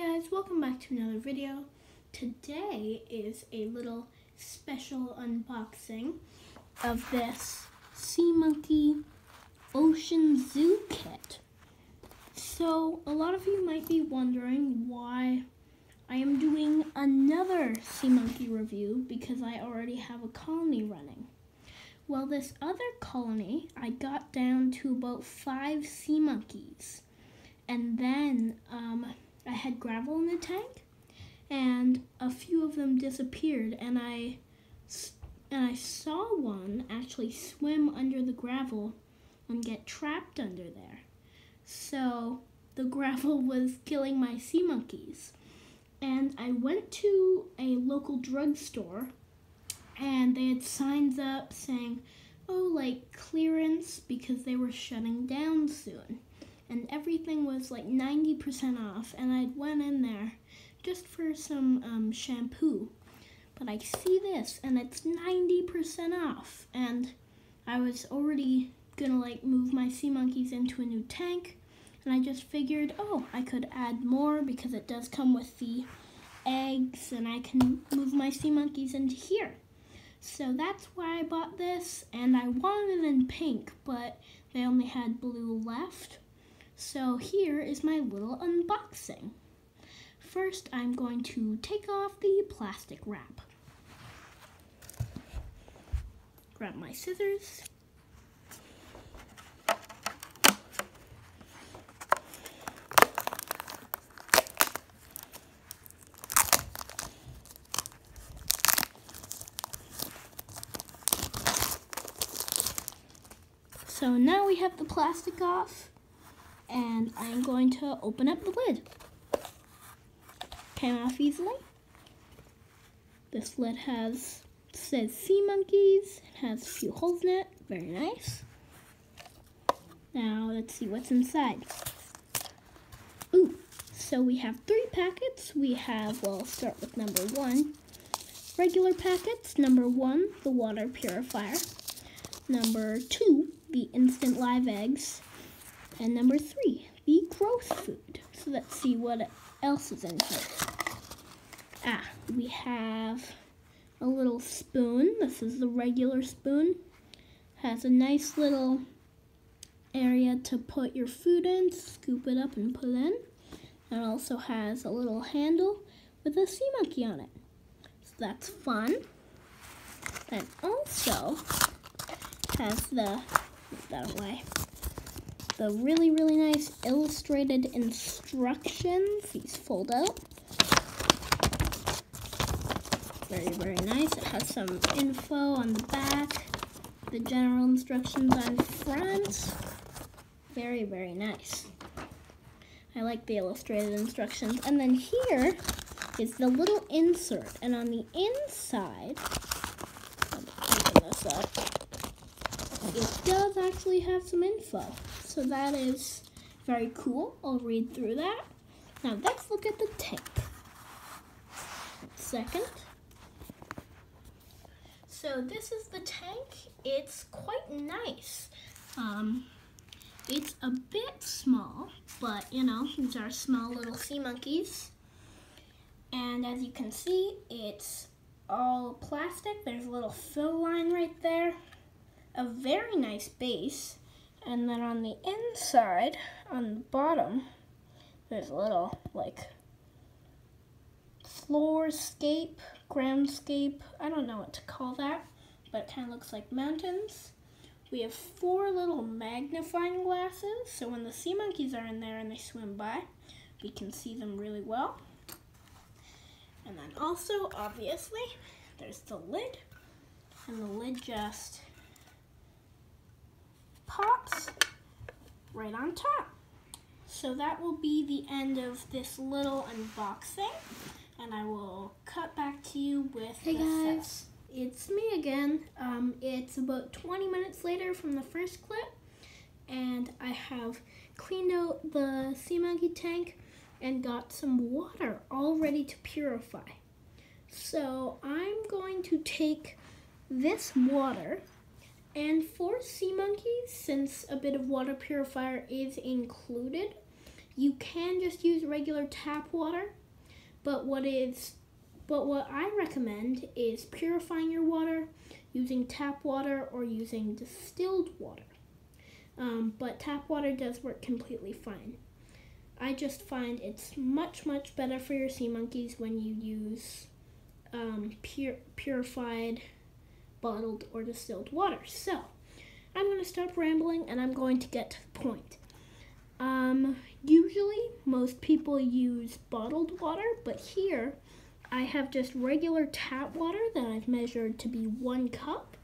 guys, welcome back to another video. Today is a little special unboxing of this Sea Monkey Ocean Zoo kit. So, a lot of you might be wondering why I am doing another Sea Monkey review because I already have a colony running. Well, this other colony, I got down to about five sea monkeys. And then um, I had gravel in the tank, and a few of them disappeared, and I and I saw one actually swim under the gravel and get trapped under there. So the gravel was killing my sea monkeys. And I went to a local drugstore and they had signs up saying, oh, like clearance because they were shutting down soon. And everything was like 90% off. And I went in there just for some um, shampoo. But I see this and it's 90% off. And I was already gonna like move my sea monkeys into a new tank. And I just figured, oh, I could add more because it does come with the eggs and I can move my sea monkeys into here. So that's why I bought this, and I wanted it in pink, but they only had blue left. So here is my little unboxing. First, I'm going to take off the plastic wrap. Grab my scissors. So now we have the plastic off and I'm going to open up the lid. Came off easily. This lid has, says sea monkeys, it has a few holes in it, very nice. Now let's see what's inside. Ooh, so we have three packets. We have, well, start with number one. Regular packets, number one, the water purifier. Number two, the instant live eggs. And number three, the growth food. So let's see what else is in here. Ah, we have a little spoon. This is the regular spoon. Has a nice little area to put your food in, scoop it up and put it in. It also has a little handle with a sea monkey on it. So that's fun. And also has the that away. The really, really nice illustrated instructions. These fold out. Very, very nice. It has some info on the back. The general instructions on front. Very, very nice. I like the illustrated instructions. And then here is the little insert. And on the inside, open this up it does actually have some info. So that is very cool. I'll read through that. Now let's look at the tank. Second. So this is the tank. It's quite nice. Um, it's a bit small, but you know, these are small little sea monkeys. And as you can see, it's all plastic. There's a little fill line right there a very nice base. And then on the inside, on the bottom, there's a little like floorscape, groundscape. I don't know what to call that, but it kind of looks like mountains. We have four little magnifying glasses, so when the sea monkeys are in there and they swim by, we can see them really well. And then also, obviously, there's the lid, and the lid just pops right on top. So that will be the end of this little unboxing. And I will cut back to you with Hey guys, set. it's me again. Um, it's about 20 minutes later from the first clip. And I have cleaned out the sea monkey tank and got some water all ready to purify. So I'm going to take this water and for sea monkeys, since a bit of water purifier is included, You can just use regular tap water, but what is but what I recommend is purifying your water using tap water or using distilled water. Um, but tap water does work completely fine. I just find it's much, much better for your sea monkeys when you use um, pure, purified, bottled, or distilled water. So, I'm going to stop rambling and I'm going to get to the point. Um, usually, most people use bottled water, but here I have just regular tap water that I've measured to be one cup.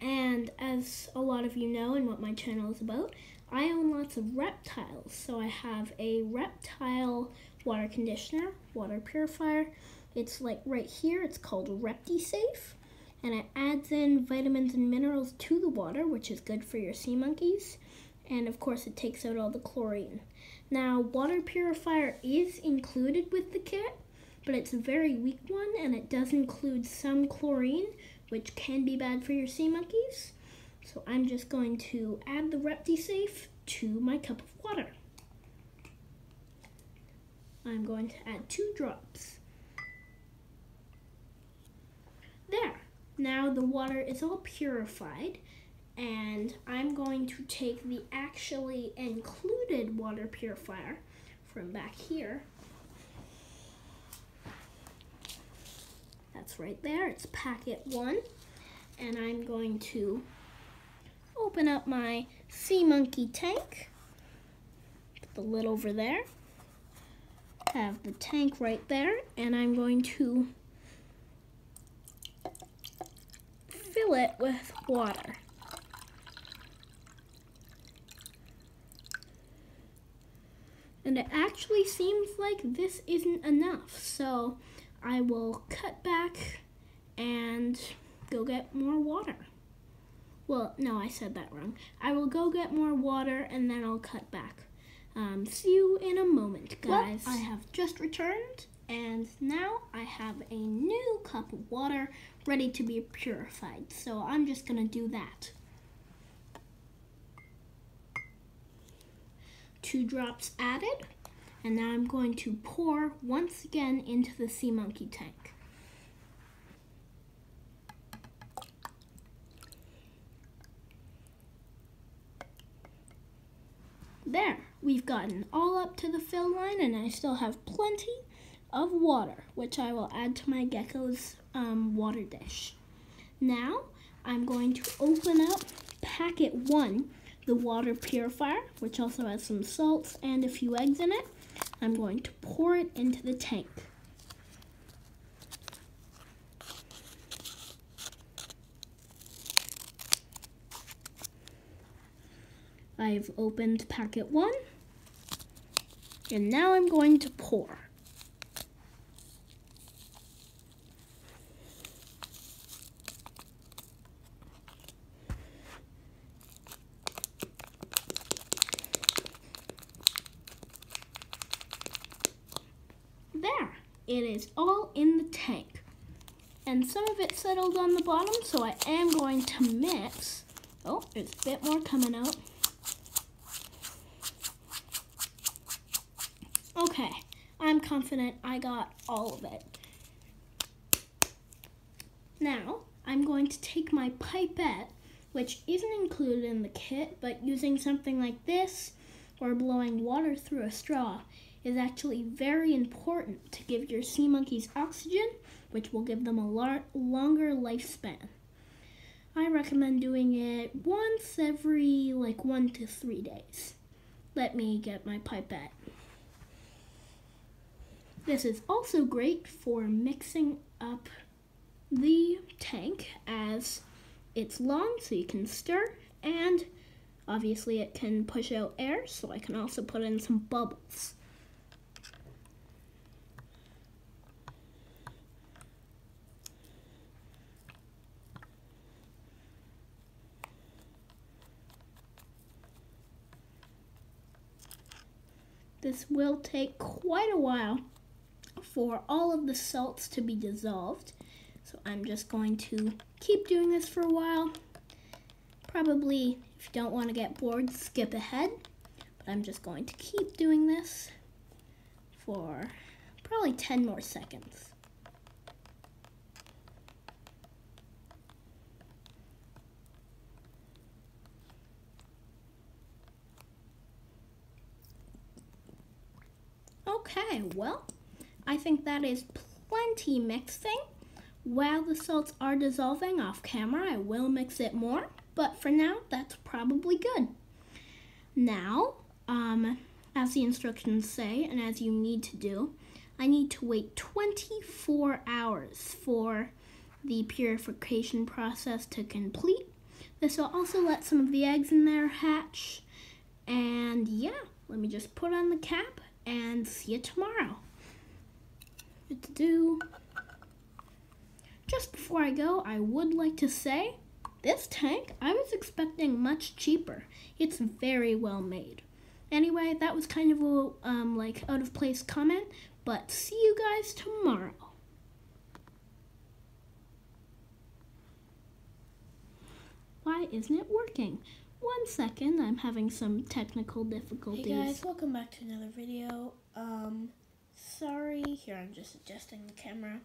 And as a lot of you know and what my channel is about, I own lots of reptiles. So I have a reptile water conditioner, water purifier. It's like right here, it's called ReptiSafe. And it adds in vitamins and minerals to the water, which is good for your sea monkeys. And of course, it takes out all the chlorine. Now, water purifier is included with the kit, but it's a very weak one and it does include some chlorine, which can be bad for your sea monkeys. So I'm just going to add the ReptiSafe to my cup of water. I'm going to add two drops. There. Now the water is all purified and I'm going to take the actually included water purifier from back here That's right there. It's packet one. And I'm going to open up my sea monkey tank. Put the lid over there. Have the tank right there. And I'm going to fill it with water. And it actually seems like this isn't enough. So I will cut back and go get more water. Well, no, I said that wrong. I will go get more water and then I'll cut back. Um, see you in a moment, guys. Well, I have just returned and now I have a new cup of water ready to be purified. So I'm just going to do that. Two drops added. And now I'm going to pour once again into the sea monkey tank. There, we've gotten all up to the fill line and I still have plenty of water, which I will add to my gecko's um, water dish. Now, I'm going to open up packet one, the water purifier, which also has some salts and a few eggs in it. I'm going to pour it into the tank. I've opened packet one, and now I'm going to pour. There, it is all in the tank. And some of it settled on the bottom, so I am going to mix. Oh, there's a bit more coming out. Okay, I'm confident I got all of it. Now, I'm going to take my pipette, which isn't included in the kit, but using something like this or blowing water through a straw is actually very important to give your sea monkeys oxygen, which will give them a longer lifespan. I recommend doing it once every like one to three days. Let me get my pipette. This is also great for mixing up the tank as it's long so you can stir and obviously it can push out air so I can also put in some bubbles. This will take quite a while for all of the salts to be dissolved. So I'm just going to keep doing this for a while. Probably, if you don't want to get bored, skip ahead. But I'm just going to keep doing this for probably 10 more seconds. Okay, well, I think that is plenty mixing. While the salts are dissolving off camera, I will mix it more, but for now, that's probably good. Now, um, as the instructions say, and as you need to do, I need to wait 24 hours for the purification process to complete. This will also let some of the eggs in there hatch. And yeah, let me just put on the cap and see you tomorrow. To do? Just before I go, I would like to say this tank I was expecting much cheaper. It's very well made. Anyway, that was kind of a um, like out of place comment, but see you guys tomorrow. Why isn't it working? One second, I'm having some technical difficulties. Hey guys, welcome back to another video. Um, sorry, here I'm just adjusting the camera.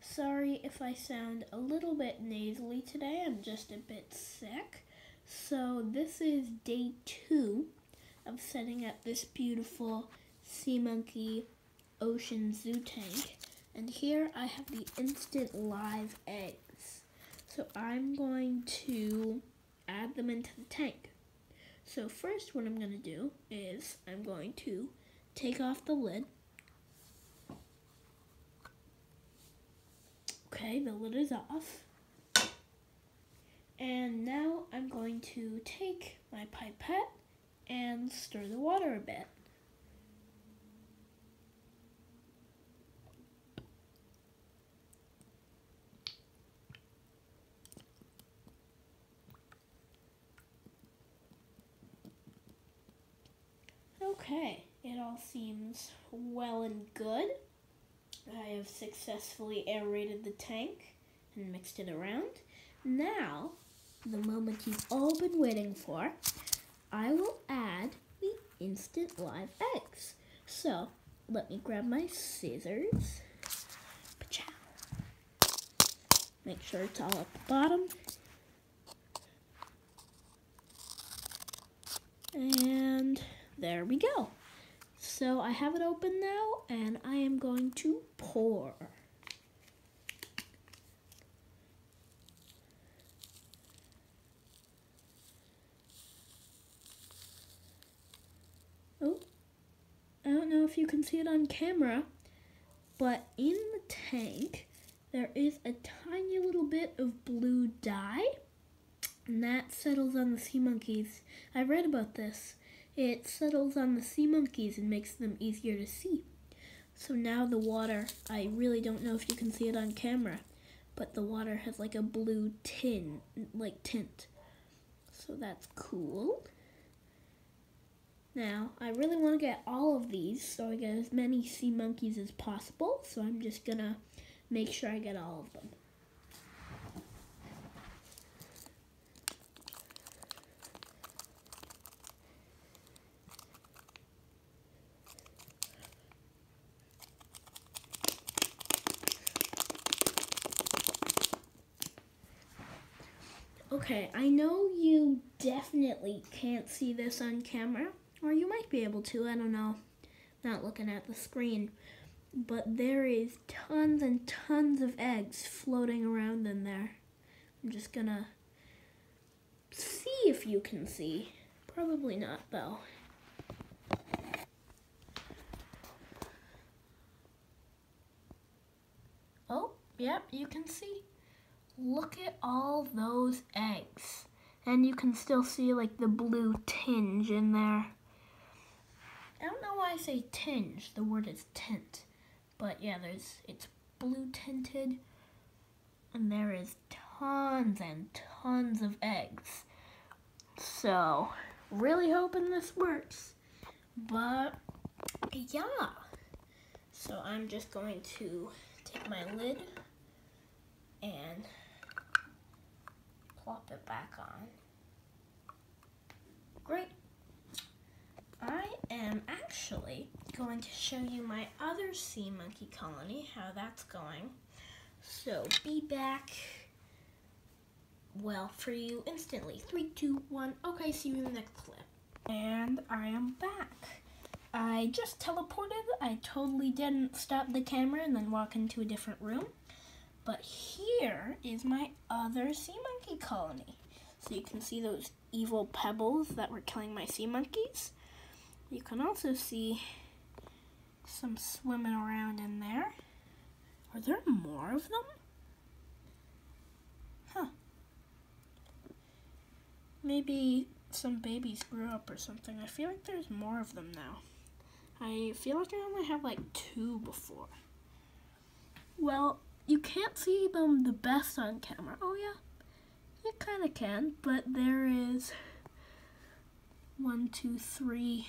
Sorry if I sound a little bit nasally today, I'm just a bit sick. So this is day two of setting up this beautiful sea monkey ocean zoo tank. And here I have the instant live eggs. So I'm going to add them into the tank. So first what I'm going to do is I'm going to take off the lid. Okay, the lid is off. And now I'm going to take my pipette and stir the water a bit. Okay, it all seems well and good. I have successfully aerated the tank and mixed it around. Now, the moment you've all been waiting for, I will add the instant live eggs. So, let me grab my scissors. Make sure it's all at the bottom. And there we go. So I have it open now and I am going to pour. Oh, I don't know if you can see it on camera, but in the tank there is a tiny little bit of blue dye and that settles on the sea monkeys. I read about this. It settles on the sea monkeys and makes them easier to see. So now the water, I really don't know if you can see it on camera, but the water has like a blue tin, like tint. So that's cool. Now, I really want to get all of these so I get as many sea monkeys as possible. So I'm just going to make sure I get all of them. Okay, I know you definitely can't see this on camera, or you might be able to, I don't know, not looking at the screen. But there is tons and tons of eggs floating around in there. I'm just gonna see if you can see. Probably not, though. Oh, yep, you can see. Look at all those eggs. And you can still see like the blue tinge in there. I don't know why I say tinge. The word is tint. But yeah, there's it's blue tinted. And there is tons and tons of eggs. So, really hoping this works. But yeah. So I'm just going to take my lid and plop it back on. Great. I am actually going to show you my other sea monkey colony, how that's going. So be back, well, for you instantly. Three, two, one. Okay, see you in the next clip. And I am back. I just teleported. I totally didn't stop the camera and then walk into a different room. But here is my other sea monkey colony. So you can see those evil pebbles that were killing my sea monkeys. You can also see some swimming around in there. Are there more of them? Huh. Maybe some babies grew up or something. I feel like there's more of them now. I feel like I only had like two before. Well, you can't see them the best on camera. Oh yeah, you kind of can, but there is one, two, three,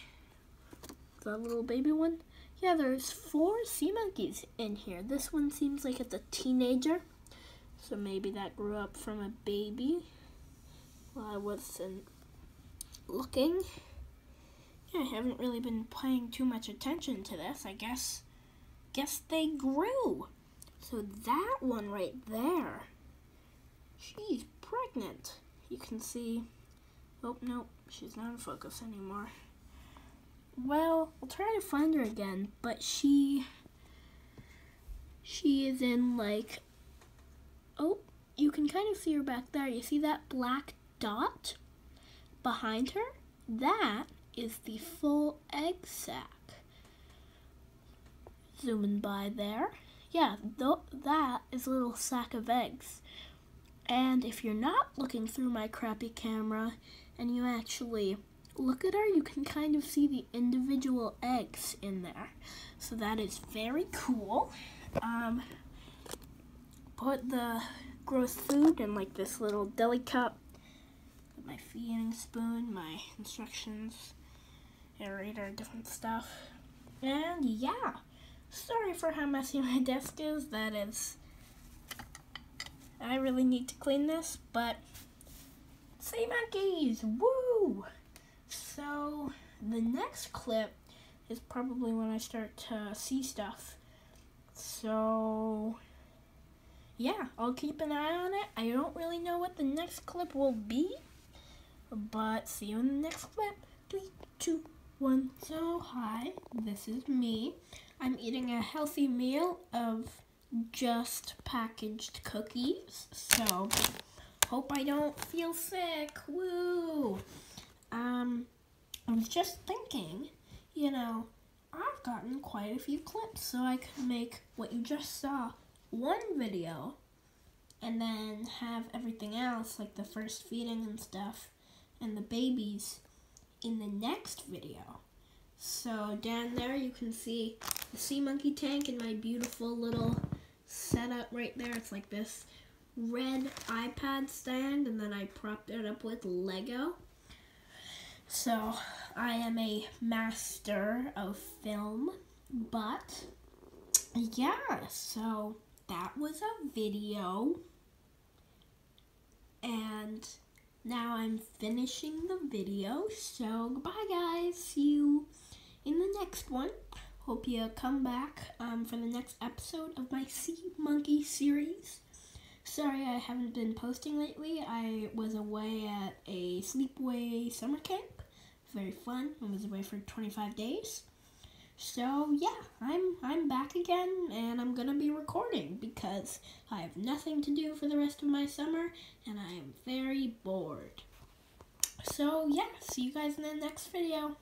the little baby one. Yeah, there's four sea monkeys in here. This one seems like it's a teenager, so maybe that grew up from a baby while I wasn't looking. Yeah, I haven't really been paying too much attention to this. I guess, guess they grew. So that one right there, she's pregnant. You can see, oh no, she's not in focus anymore. Well, I'll try to find her again, but she, she is in like, oh, you can kind of see her back there. You see that black dot behind her? That is the full egg sac. Zooming by there yeah, th- that is a little sack of eggs. And if you're not looking through my crappy camera and you actually look at her, you can kind of see the individual eggs in there. So that is very cool. Um, put the growth food in like this little deli cup. My feeding spoon, my instructions, aerator, different stuff. And yeah. Sorry for how messy my desk is. That is... I really need to clean this, but... Sea monkeys! Woo! So, the next clip is probably when I start to see stuff. So, yeah, I'll keep an eye on it. I don't really know what the next clip will be, but see you in the next clip. Three, two, one. So, hi, this is me. I'm eating a healthy meal of just packaged cookies. So, hope I don't feel sick. Woo! Um, I was just thinking, you know, I've gotten quite a few clips, so I could make what you just saw one video and then have everything else, like the first feeding and stuff, and the babies in the next video. So down there you can see the sea monkey tank and my beautiful little setup right there. It's like this red iPad stand and then I propped it up with Lego. So I am a master of film, but yeah, so that was a video and now I'm finishing the video. So goodbye guys, see you in the next one. Hope you come back um, for the next episode of my Sea Monkey series. Sorry I haven't been posting lately. I was away at a sleepaway summer camp. Very fun. I was away for 25 days. So yeah, I'm I'm back again and I'm gonna be recording because I have nothing to do for the rest of my summer and I am very bored. So yeah, see you guys in the next video.